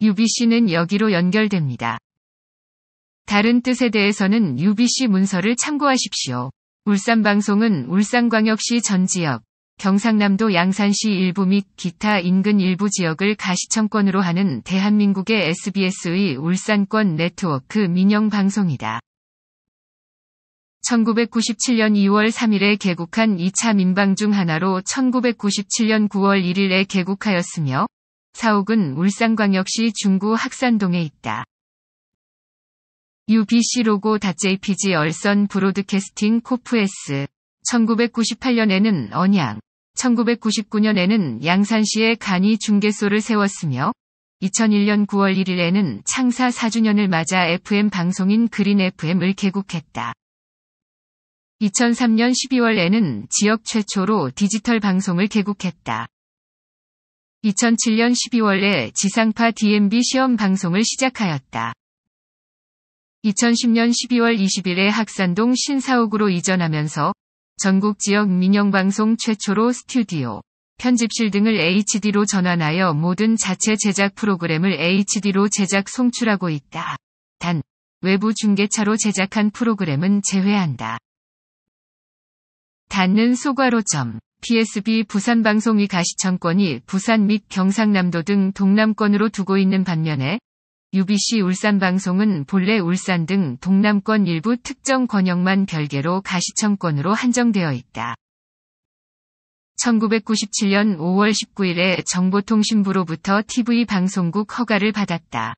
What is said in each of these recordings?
UBC는 여기로 연결됩니다. 다른 뜻에 대해서는 UBC 문서를 참고하십시오. 울산방송은 울산광역시 전 지역, 경상남도 양산시 일부 및 기타 인근 일부 지역을 가시청권으로 하는 대한민국의 SBS의 울산권 네트워크 민영방송이다. 1997년 2월 3일에 개국한 2차 민방 중 하나로 1997년 9월 1일에 개국하였으며 사옥은 울산광역시 중구 학산동에 있다. UBC 로고 .jpg 얼선 브로드캐스팅 코프 S 1998년에는 언양, 1999년에는 양산시에 간이 중개소를 세웠으며 2001년 9월 1일에는 창사 4주년을 맞아 FM 방송인 그린 FM을 개국했다. 2003년 12월에는 지역 최초로 디지털 방송을 개국했다. 2007년 12월에 지상파 DMB 시험 방송을 시작하였다. 2010년 12월 20일에 학산동 신사옥으로 이전하면서 전국 지역 민영방송 최초로 스튜디오, 편집실 등을 HD로 전환하여 모든 자체 제작 프로그램을 HD로 제작 송출하고 있다. 단, 외부 중계차로 제작한 프로그램은 제외한다. 닿는 소괄호점 PSB 부산방송위 가시청권이 부산 및 경상남도 등 동남권으로 두고 있는 반면에 UBC 울산방송은 본래 울산 등 동남권 일부 특정 권역만 별개로 가시청권으로 한정되어 있다. 1997년 5월 19일에 정보통신부로부터 TV 방송국 허가를 받았다.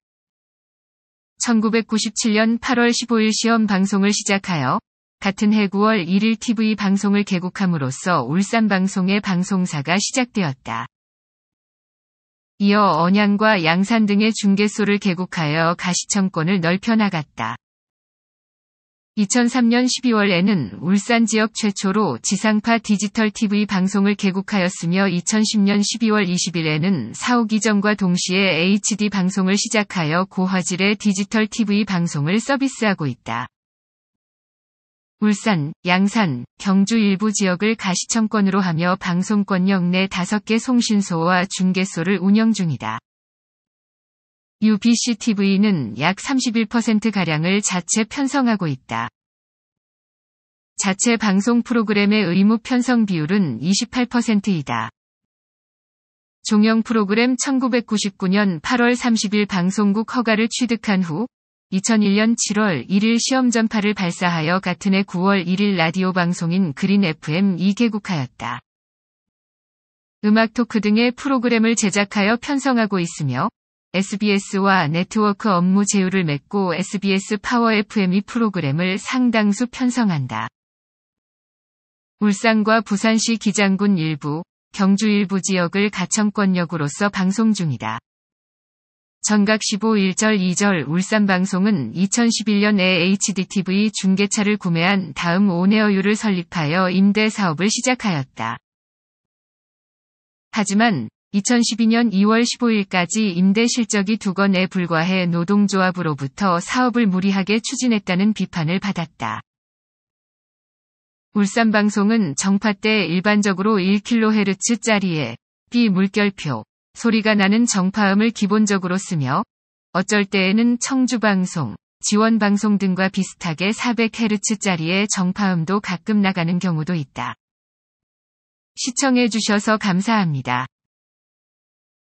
1997년 8월 15일 시험 방송을 시작하여 같은 해 9월 1일 TV 방송을 개국함으로써 울산방송의 방송사가 시작되었다. 이어 언양과 양산 등의 중개소를 개국하여 가시청권을 넓혀 나갔다. 2003년 12월에는 울산 지역 최초로 지상파 디지털 TV 방송을 개국하였으며 2010년 12월 20일에는 사옥 이전과 동시에 HD 방송을 시작하여 고화질의 디지털 TV 방송을 서비스하고 있다. 울산, 양산, 경주 일부 지역을 가시청권으로 하며 방송권역 내 5개 송신소와 중개소를 운영 중이다. UBC-TV는 약 31%가량을 자체 편성하고 있다. 자체 방송 프로그램의 의무 편성 비율은 28%이다. 종영 프로그램 1999년 8월 30일 방송국 허가를 취득한 후 2001년 7월 1일 시험 전파를 발사하여 같은 해 9월 1일 라디오 방송인 그린 FM이 개국하였다. 음악 토크 등의 프로그램을 제작하여 편성하고 있으며 SBS와 네트워크 업무 제휴를 맺고 SBS 파워 FM의 프로그램을 상당수 편성한다. 울산과 부산시 기장군 일부, 경주 일부 지역을 가청권역으로서 방송 중이다. 전각 15 1절 2절 울산방송은 2011년에 HDTV 중계차를 구매한 다음 온에어유를 설립하여 임대 사업을 시작하였다. 하지만 2012년 2월 15일까지 임대 실적이 두 건에 불과해 노동조합으로부터 사업을 무리하게 추진했다는 비판을 받았다. 울산방송은 정파 때 일반적으로 1kHz짜리에 B 물결표, 소리가 나는 정파음을 기본적으로 쓰며 어쩔 때에는 청주방송, 지원방송 등과 비슷하게 400Hz짜리의 정파음도 가끔 나가는 경우도 있다. 시청해주셔서 감사합니다.